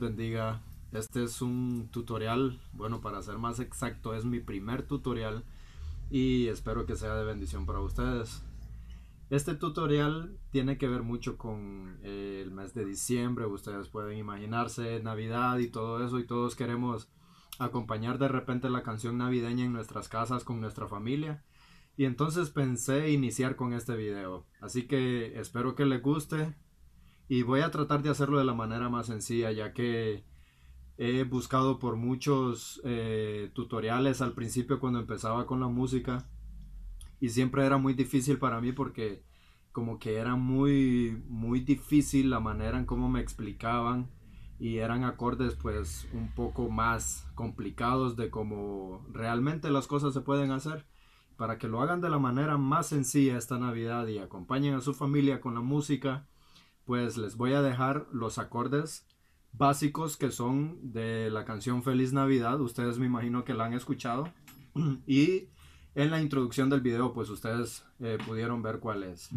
bendiga. Este es un tutorial, bueno, para ser más exacto, es mi primer tutorial y espero que sea de bendición para ustedes. Este tutorial tiene que ver mucho con eh, el mes de diciembre, ustedes pueden imaginarse Navidad y todo eso y todos queremos acompañar de repente la canción navideña en nuestras casas con nuestra familia. Y entonces pensé iniciar con este video. Así que espero que les guste y voy a tratar de hacerlo de la manera más sencilla ya que he buscado por muchos eh, tutoriales al principio cuando empezaba con la música y siempre era muy difícil para mí porque como que era muy muy difícil la manera en cómo me explicaban y eran acordes pues un poco más complicados de cómo realmente las cosas se pueden hacer para que lo hagan de la manera más sencilla esta Navidad y acompañen a su familia con la música pues les voy a dejar los acordes básicos que son de la canción Feliz Navidad. Ustedes me imagino que la han escuchado. Y en la introducción del video, pues ustedes eh, pudieron ver cuál es.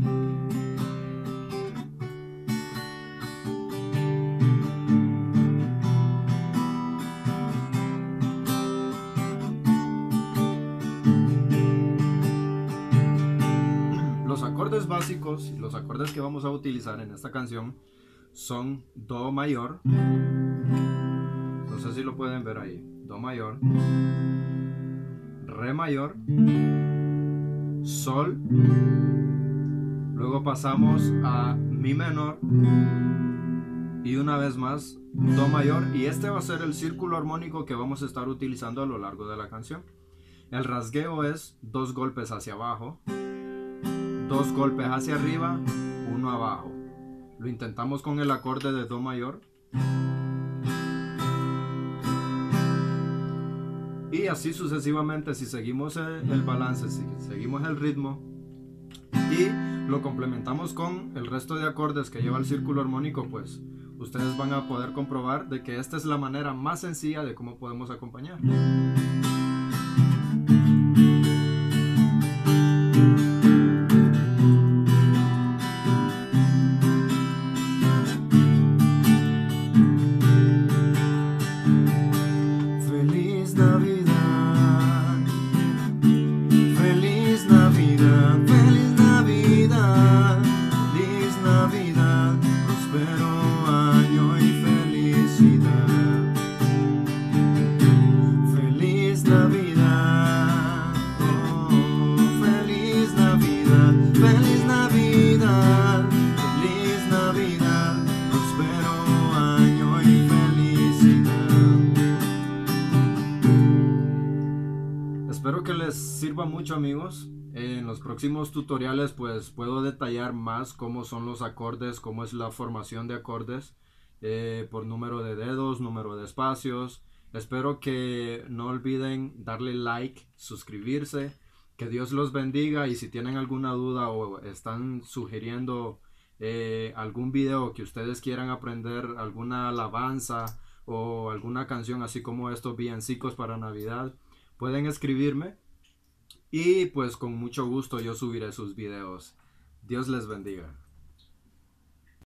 Acordes básicos, los acordes que vamos a utilizar en esta canción son Do mayor. No sé si lo pueden ver ahí. Do mayor. Re mayor. Sol. Luego pasamos a Mi menor. Y una vez más, Do mayor. Y este va a ser el círculo armónico que vamos a estar utilizando a lo largo de la canción. El rasgueo es dos golpes hacia abajo, dos golpes hacia arriba, uno abajo. Lo intentamos con el acorde de Do mayor. Y así sucesivamente, si seguimos el balance, si seguimos el ritmo y lo complementamos con el resto de acordes que lleva el círculo armónico, pues ustedes van a poder comprobar de que esta es la manera más sencilla de cómo podemos acompañar. Espero que les sirva mucho amigos. En los próximos tutoriales pues puedo detallar más cómo son los acordes, cómo es la formación de acordes eh, por número de dedos, número de espacios. Espero que no olviden darle like, suscribirse, que Dios los bendiga y si tienen alguna duda o están sugiriendo eh, algún video que ustedes quieran aprender, alguna alabanza o alguna canción así como estos villancicos para Navidad, pueden escribirme y pues con mucho gusto yo subiré sus videos. Dios les bendiga.